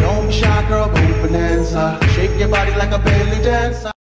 Don't shy, girl, Boom, bonanza. Shake your body like a belly dancer.